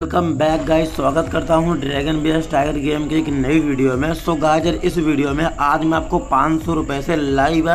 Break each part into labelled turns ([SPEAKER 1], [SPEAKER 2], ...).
[SPEAKER 1] Welcome back guys स्वागत करता हूँ ड्रैगन बेस टाइगर गेम की एक नई वीडियो में। सो गाजर इस वीडियो में आज मैं आपको पाँच सौ रुपये से लाइव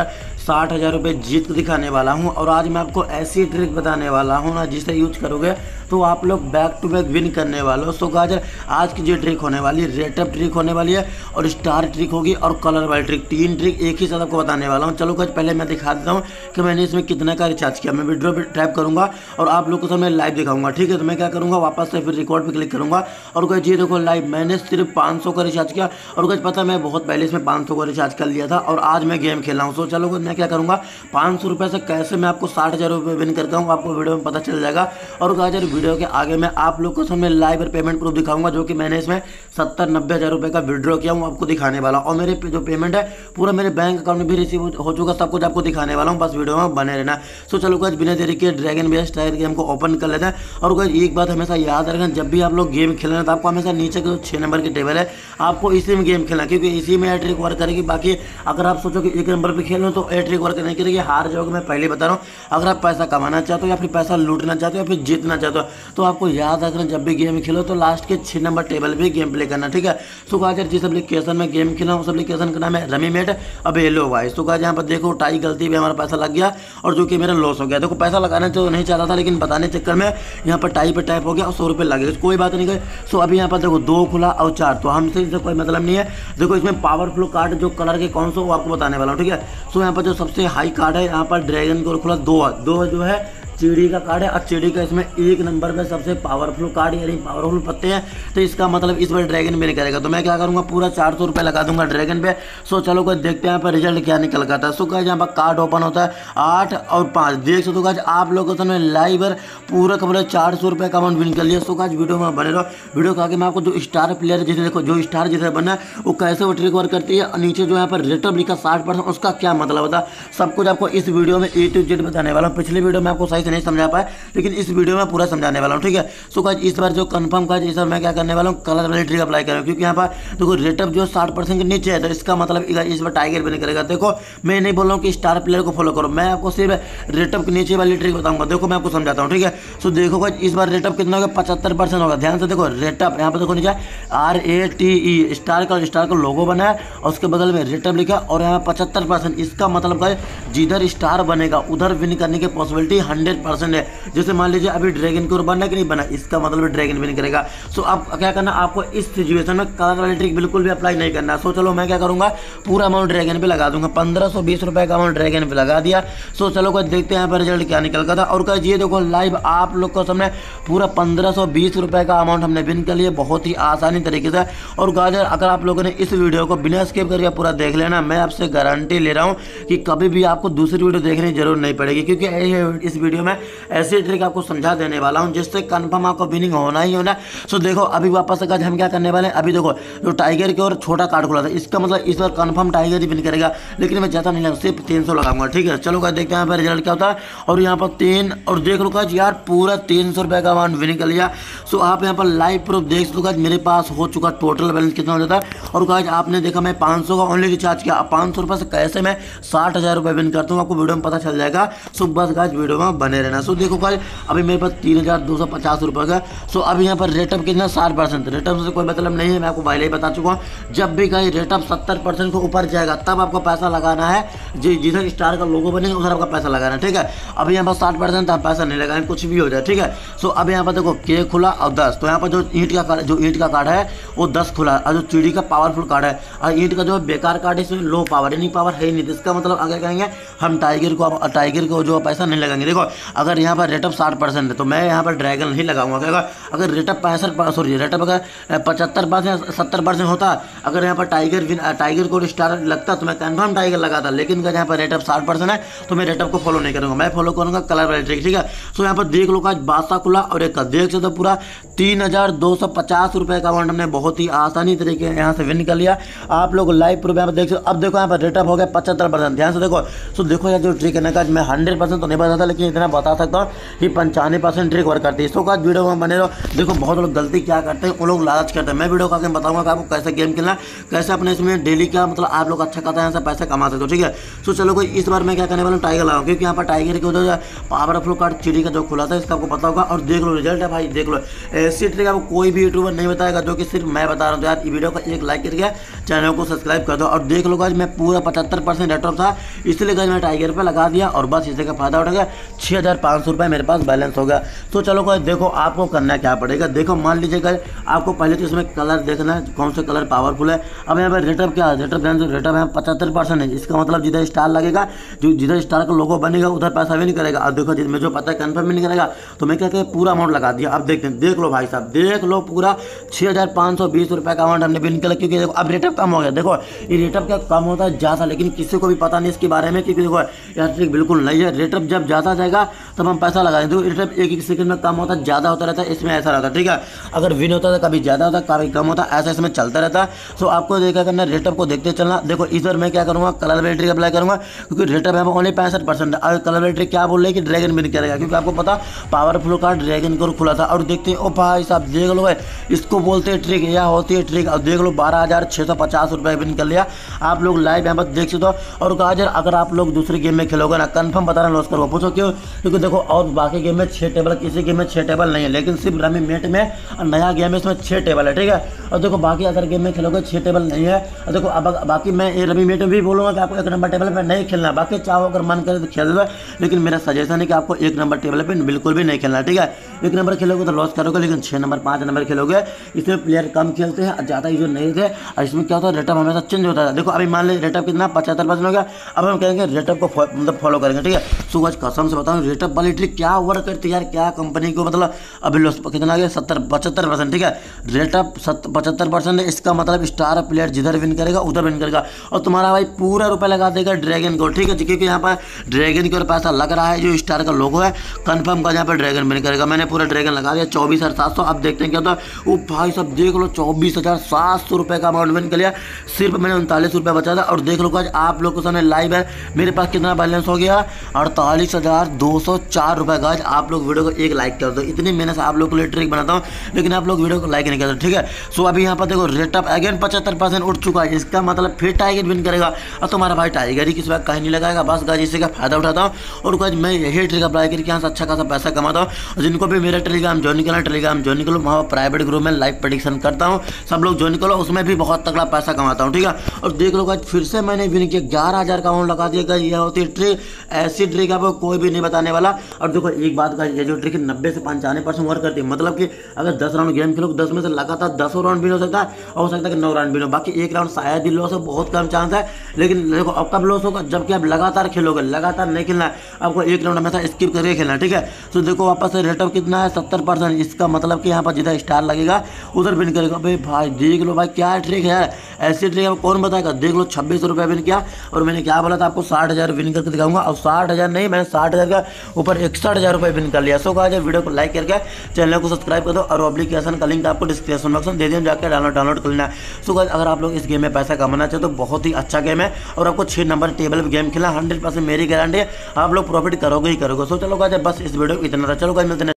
[SPEAKER 1] साठ हज़ार रुपये जीत दिखाने वाला हूँ। और आज मैं आपको ऐसी ट्रिक बताने वाला हूँ ना, जिसे यूज़ करोगे तो आप लोग बैक टू बैक विन करने वाले हो। सो गाजर आज की जो ट्रिक होने वाली है रेटअप ट्रिक होने वाली है और स्टार ट्रिक होगी और कलर वाली ट्रिक तीन ट्रिक एक ही साथ आपको बताने वाला हूँ। चलो गाज पहले मैं दिखा देता हूँ कि मैंने इसमें कितना का रिचार्ज किया। मैं वीडियो टाइप करूँगा और आप लोग को मैं लाइव दिखाऊँगा। ठीक है तो मैं क्या करूँगा, वापस से फिर रिकॉर्ड पर क्लिक करूँगा। और गाज ये देखो लाइव मैंने सिर्फ़ पाँच सौ का रिचार्ज किया। और गाज पता मैं बहुत पहले इसमें पाँच सौ का रिचार्ज कर लिया था और आज मैं गेम खेल हूँ। सो चलो मैं क्या करूँगा, पाँच सौ रुपये से कैसे मैं आपको साठ हज़ार रुपये विन करता हूँ, आपको वीडियो में पता चल जाएगा। और गाजर वीडियो के आगे मैं आप लोग को समय लाइव और पेमेंट प्रूफ दिखाऊँगा, जो कि मैंने इसमें सत्तर नब्बे हज़ार रुपये का विड्रॉ किया हूँ, आपको दिखाने वाला और मेरे जो पेमेंट है, पूरा मेरे बैंक अकाउंट में भी रिसीव हो चुका सब कुछ आपको दिखाने वाला हूँ, बस वीडियो में बने रहना। सो चलो कुछ बिना देरी के ड्रैगन बेस्ट टायर गेम को ओपन कर लेते हैं। और कुछ एक बात हमेशा याद रखना, जब भी आप लोग गेम खेल खेलना तो आपको हमेशा नीचे के छः नंबर की टेबल है, आपको इसी में गेम खेलना क्योंकि इसी में एट्रिक वर्क करेगी। बाकी अगर आप सोचो कि एक नंबर पर खेल तो एट्रिक वर्क नहीं करेगी हार जाओगे, मैं पहले बता रहा हूँ। अगर आप पैसा कमाना चाहते हो, या फिर पैसा लूटना चाहते हो, या फिर जीतना चाहते हो तो आपको याद रखना, जब भी गेम खेलो तो लास्ट के छः नंबर टेबल पे गेम प्ले करना, ठीक है? सो कहा जिस एप्लीकेशन में गेम खेला उस एप्लीकेशन का नाम है रमी मेट। अब हेलो वाइस तो कहा यहाँ पर देखो, टाई गलती भी हमारा पैसा लग गया और जो कि मेरा लॉस हो गया। देखो, पैसा लगाना तो नहीं चाहता था, लेकिन बताने चक्कर में यहाँ पर टाई पर टाइप हो गया और सौ रुपये लगे। कोई बात नहीं गई सो अभी यहाँ पर देखो, दो खुला और चार। तो हमसे इससे कोई मतलब नहीं है। देखो, इसमें पावरफुल कार्ड जो कलर के कौन सा, वो आपको बताने वाला हूँ, ठीक है? सो यहाँ पर जो सबसे हाई कार्ड है, यहाँ पर ड्रैगन को खुला दो दो जो है चिड़ी का कार्ड है, और चिड़ी का इसमें एक नंबर पे सबसे पावरफुल कार्ड यानी पावरफुल पत्ते हैं। तो इसका मतलब इस बार ड्रैगन मेरे करेगा। तो मैं क्या करूँगा, पूरा चार सौ रुपये लगा दूँगा ड्रैगन पे। सो चलो कोई देखते हैं पर रिज़ल्ट क्या निकल गया था। सो कहा यहाँ पर कार्ड ओपन होता है आठ और पाँच। देख सकते हो आप लोगों को समय लाइव पूरा का पूरा चार सौ रुपये का अमाउंट विन कर लिया। सो कहा वीडियो में बने रहो। वीडियो का आगे मैं आपको जो स्टार प्लेयर जैसे देखो, जो स्टार जैसे बना है, वो कैसे वो ट्रिक वर्क करती है नीचे जो यहाँ पर रेटअप लिखा साठ उसका क्या मतलब होता सब कुछ आपको इस वीडियो में ए टू जेड बताने वाला हूँ। पिछले वीडियो में आपको सही से नहीं समझा पाया लेकिन इस वीडियो में पूरा समझाने वाला हूँ, ठीक है? सो काज इस बार जो कंफर्म काज इस बार मैं क्या करने वाला हूँ? कलर वाली ट्रिक अप्लाई करूँ, क्योंकि यहाँ पर देखो रेटअप जो साठ परसेंट के नीचे है तो इसका मतलब इस बार टाइगर भी नहीं करेगा देखो, मैं नहीं बोल रहा हूँ कि स्टार प्लेयर को फॉलो करो, मैं आपको सिर्फ़ रेटअप के नीचे वाली ट्रिक बताऊँगा। देखो, मैं आपको समझाता हूँ, ठीक है? सो देखो काज इस बार रेटअप कितना होगा? पचहत्तर परसेंट होगा। ध्यान से देखो रेटअप यहाँ पर देखो नीचे R A T E star का स्टार का लोगो बना है, और उसके बगल में रेटअप लिखा और यहाँ पचहत्तर परसेंट, इसका मतलब जिधर स्टार बनेगा, उधर विन करने की पॉसिबिलिटी हंड्रेड परसेंट है, जैसे मान लीजिए अभी ड्रैगन को बनना कि नहीं बना, इसका मतलब ड्रैगन भी नहीं करेगा। सो अब क्या करना, आपको इस सिचुएशन में कलर वाली ट्रिक बिल्कुल भी अप्लाई नहीं करना। सो चलो मैं क्या करूँगा, पूरा अमाउंट ड्रैगन पे लगा दूँगा। पंद्रह का अमाउंट ड्रैगन पे लगा दिया। सो चलो कोई देखते हैं यहाँ पर रिज़ल्ट क्या निकल था। और कह ये देखो लाइव आप लोग को सामने पूरा पंद्रह का अमाउंट हमने विन कर लिया। बहुत ही आसानी तरीके से। और गाजर अगर आप लोगों ने इस वीडियो को बिना स्किप करके पूरा देख लेना, मैं आपसे गारंटी ले रहा हूँ कि कभी भी आपको दूसरी वीडियो देखने की ज़रूरत नहीं पड़ेगी। क्योंकि इस वीडियो में ऐसी ट्रिक आपको समझा देने वाला हूँ, जिससे कन्फर्म आपको विनिंग होना ही होना सो देखो, अभी वापस से हम क्या करने वाले हैं? अभी देखो, जो टाइगर की और छोटा कार्ड खुला था, इसका मतलब इस बार कन्फर्म टाइगर ही विन करेगा, लेकिन मैं ज़्यादा नहीं लगा सिर्फ़ तीन सौ लगाऊँगा, ठीक है? चलो देखते हैं यहाँ रिज़ल्ट क्या होता है। और यहाँ पर तीन, और देख लो काज यार, पूरा तीन सौ रुपये का अमाउंट विनिंग कर लिया। सो आप यहाँ पर लाइव प्रूफ देख काज मेरे पास हो चुका टोटल बैलेंस कितना हो जाता है। और काज आपने देखा मैं पाँच सौ का ओनली रिचार्ज किया। पाँच सौ से कैसे मैं साठ हज़ार रुपये विन करता हूँ, आपको वीडियो में पता चल जाएगा। सो बस काज वीडियो में बने रहना। सो देखो काज अभी मेरे पास तीन हज़ार दो सौ पचास रुपये का। सो अब यहाँ पर रेटअप कितना? साठ परसेंट रेटअप से कोई मतलब नहीं है, मैं आपको पहले ही बता चुका हूँ। जब भी कहीं रेटअप सत्तर परसेंट को ऊपर जाएगा, तब आपको पैसा लगाना है। जी, जिधर स्टार का लोगो बनेगा, उधर आपका पैसा लगाना है, ठीक है? अब यहाँ पर साठ परसेंट आप पैसा नहीं लगाएँगे, कुछ भी हो जाए, ठीक है? सो अब यहाँ पर देखो के खुला और दस। तो यहाँ पर जो ईंट का जो ईंट का कार्ड है, वो दस खुला। और जो चिड़ी का पावरफुल कार्ड है, और ईंट का जो बेकार कार्ड है, इसमें लो पावर यानी पावर है ही नहीं। इसका मतलब अगर कहेंगे, हम टाइगर को टाइगर को जो पैसा नहीं लगाएँगे। देखो अगर यहाँ पर रेटअप साठ परसेंट है तो मैं यहाँ पर ड्रैगन नहीं लगाऊँगा। अगर रेटअप पैंसठ सॉरी रेटअप अगर पचहत्तर परसेंट सत्तर परसेंट होता, अगर यहाँ पर टाइगर विन टाइगर को स्टार लगता तो मैं कन्फर्म टाइगर लगाता, लेकिन अगर यहाँ पर रेटअप साठ परसेंट है तो मैं रेटअप को फॉलो नहीं करूँगा। मैं फॉलो करूँगा कलर वाली ट्रिक ठीक है? सो यहाँ पर देख लो का बादशाह खुला और एक का देख सकते पूरा, तीन हज़ार दो सौ पचास रुपये का अमाउंट हमने बहुत बहुत ही आसानी तरीके यहाँ से विन कर लिया। आप लोग लाइव प्रूफ यहाँ पर देख सकते अब देखो यहाँ पर रेटअप हो गया पचहत्तर परसेंट ध्यान से देखो। सो देखो यार जो ट्रिक है ना मैं हंड्रेड परसेंट तो नहीं बताता लेकिन इतना बता सकता हूँ कि पंचानवे परसेंट ट्रिक वर्क करती है। इसको का वीडियो में बने रहो। देखो, बहुत लोग गलती क्या करते हैं वो लोग लालच करते हैं। मैं वीडियो का बताऊँगा कि आपको कैसे गेम खेलना कैसे अपने इसमें डेली का मतलब आप लोग अच्छा खाता है यहाँ पैसा कमा सकते हो, ठीक है? तो चलो कोई, इस बार मैं क्या करने वाला टाइगर लगाऊँ क्योंकि यहाँ पर टाइगर के उधर पावरफुल कार्ड चिड़ी का जो खुला था इसका आपको पता होगा। और देख लो रिज़ल्ट है भाई, देख लो। ऐसी ट्रिक आपको कोई भी यूट्यूबर नहीं बताएगा, जो कि सिर्फ़ मैं बता रहा हूँ। तो यार वीडियो को एक लाइक करके चैनल को सब्सक्राइब कर दो और देख लो मैं पूरा पचहत्तर परसेंट रेटअप था, इसलिए गज मैं टाइगर पर लगा दिया और बस इसे का फ़ायदा उठा गया। छः हज़ार पाँच सौ रुपये मेरे पास बैलेंस हो गया। तो चलो कोई देखो आपको करना क्या पड़ेगा। देखो, मान लीजिए लीजिएगा आपको पहले तो इसमें कलर देखना है, कौन सा कलर पावरफुल है। अब यहाँ पर रेटअप क्या है? से रेटअप है पचहत्तर परसेंट है। इसका मतलब जिधर स्टार लगेगा, जो जिधर स्टार का लोगो बनेगा, उधर पैसा भी नहीं करेगा। अब देखो जिसमें जो पता है कन्फर्म भी नहीं करेगा। तो मैं कहते पूरा अमाउंट लगा दिया। अब देखते हैं, देख लो भाई साहब, देख लो पूरा। छः हज़ार पाँच सौ बीस रुपये का अमाउंट हमने बिन किया। क्योंकि देखो, अब रेटअप कम हो गया। देखो, ये रेटअप क्या कम होता है? ज़्यादा, लेकिन किसी को भी पता नहीं इसके बारे में, क्योंकि देखो, यार ट्रिक बिल्कुल नहीं है। रेटअप जब ज़्यादा जाएगा, तब हम पैसा लगाएँगे। तो रेटअप एक एक सेकंड में कम होता ज़्यादा होता रहता है, इसमें ऐसा रहता है, ठीक है? अगर विन होता है, कभी ज़्यादा होता कभी कम होता ऐसा इसमें चलता रहता है। तो आपको देखा करना रेटअप को देखते चलना। देखो, इधर मैं क्या करूँगा कलर बैटरी अप्लाई करूँगा, क्योंकि रेटअप है ओनली पैंसठ परसेंट अगर कलर बैटरी क्या बोल रही है कि ड्रैगन विन करेगा, क्योंकि आपको पता पावरफुल कार्ड ड्रैगन को खुला था। और देखते हैं, ओ भाई साहब, देख लो भाई, इसको बोलते हैं ट्रिक यह होती है ट्रिक अब देख लो, बारह हज़ार छः सौ पचास रुपये विन कर लिया। आप लोग लाइव यहाँ पर देख सकते हो। और गाजर, अगर आप लोग दूसरी गेम में खेलोगे ना कन्फर्म बता रहे लॉस करो पूछो क्यों? क्योंकि देखो, और बाकी गेम में छः टेबल किसी गेम में छः टेबल नहीं है। लेकिन सिर्फ़ रमी मेट में नया गेम है, इसमें छः टेबल है, ठीक है? और देखो, बाकी अगर गेम में खेलोगे छः टेबल नहीं है। और देखो, अब बाकी मैं ये रमी मेट में भी बोलूँगा कि आपको एक नंबर टेबल पर नहीं खेलना। बाकी चाहो, अगर मन करे तो खेल दो। लेकिन मेरा सजेशन है कि आपको एक नंबर टेबल पर बिल्कुल भी नहीं खेलना, ठीक है? एक नंबर खेलोगे तो लॉस करोगे, लेकिन छः नंबर, पाँच नंबर खेलोगे। इसमें प्लेयर कम खेलते हैं, ज़्यादा यूज़र नहीं थे। और इसमें क्या होता है रेटअप हमेशा चेंज होता है। देखो, अभी मान लीजिए रेटअप कितना, पचहत्तर परसेंट हो गया। अब हम कहेंगे रेटअप को मतलब फॉलो करेंगे, ठीक है? सुबह कसम से बताऊँ रेटअप वाली क्या वर्क करती है यार? क्या कंपनी को मतलब अभी लॉस कितना आ गया? सत्तर, पचहत्तर परसेंट ठीक है? रेटअप पचहत्तर परसेंट है। इसका मतलब स्टार प्लेयर जिधर विन करेगा, उधर विन करेगा। और तुम्हारा भाई पूरा रुपया लगा देगा ड्रैगन को, ठीक है क्योंकि यहाँ पर ड्रैगन की ओर पैसा लग रहा है, जो स्टार का लोगो है कन्फर्म का यहाँ पर ड्रैगन विन करेगा। मैंने पूरा ड्रैगन लगा दिया, चौबीस हज़ार सात सौ। अब देखते हैं क्या होता है। वो भाई सब देख लो, चौबीस हज़ार सात सौ रुपये का अमाउंट विन कर लिया सिर्फ़ मैंने उनतालीस रुपये बचा था। और देख लो आज आप लोग के सामने लाइव है। मेरे पास कितना बैलेंस हो गया? अड़तालीस हज़ार दो सौ चार रुपये का आप लोग वीडियो को एक लाइक कर दो। इतनी मेहनत आप लोग के लिए ट्रिक बनाता हूँ। लेकिन आप लोग वीडियो को लाइक नहीं करते, ठीक है? सो अभी यहाँ पर देखो रेट ऑफ़ अगेन पचहत्तर परसेंट उठ चुका है। इसका मतलब फिर टाइगर विन करेगा। और तुम्हारा भाई टाइगर ही किस बात कहीं नहीं लगाएगा? बस गाज इसी का फ़ायदा उठाता हूँ। और गाज मैं यही ट्रिक अप्लाई करके यहाँ से अच्छा खासा पैसा कमाता हूँ। जिनको भी मेरा टेलीग्राम ज्वाइन करना टेलीग्राम ज्वाइन करो वहाँ प्राइवेट ग्रुप में लाइव प्रडिक्शन करता हूँ। सब लोग ज्वाइन करो उसमें भी बहुत तगड़ा पैसा कमाता हूँ, ठीक है? और देख लो गाज फिर से मैंने विन किया। ग्यारह हज़ार का अमाउंट लगा दिया। यह होती है ट्रिक ऐसी ट्रिक आपको कोई भी नहीं बताने वाला। और देखो, एक बात का ये जो ट्रिक नब्बे से पंचानवे परसेंट वर्क करती है। मतलब कि अगर दस राउंड गेम खेलो दस में से लगातार दसों राउंड भी हो सकता है, और हो सकता है कि नौ राउंड भी हो। बाकी एक राउंड शायद ही लॉस हो, बहुत कम चांस है। लेकिन देखो, अब कब लॉस होगा? जबकि आप लगातार खेलोगे, लगातार नहीं खेलना है। आपको एक राउंड हमेशा स्किप करके खेलना ठीक है? तो देखो, वापस रेट ऑफ़ कितना है? सत्तर इसका मतलब कि यहाँ पर जिधर स्टार लगेगा, उधर विन करेगा। भाई भाई, देख लो भाई, क्या ट्रिक है? ऐसी ट्रिक आपको कौन बताएगा? देख लो, छब्बीस रुपये विन किया, और मैंने क्या बोला था आपको? साठ हज़ार विन करके दिखाऊँगा। और साठ हज़ार नहीं, मैंने साठ हज़ार का ऊपर इकसठ हज़ार रुपये विन कर लिया। सो कहा जाए वीडियो को लाइक करके चैनल को सब्सक्राइब कर दो, और अप्लीकेशन का लिंक आपको डिस्क्रिप्शन बॉक्स में दे दिया। जाकर डाउनलोड डाउनलोड कर लेना सो so, अगर आप लोग इस गेम में पैसा कमाना चाहते तो बहुत ही अच्छा गेम है और आपको छः नंबर टेबल पर गेम खेलना हंड्रेड मेरी गारंटी है। आप लोग प्रॉफिट करोगे ही करोगे। सो चलो गाइस बस इस वीडियो को इतना चलो गाइस मिलते हैं।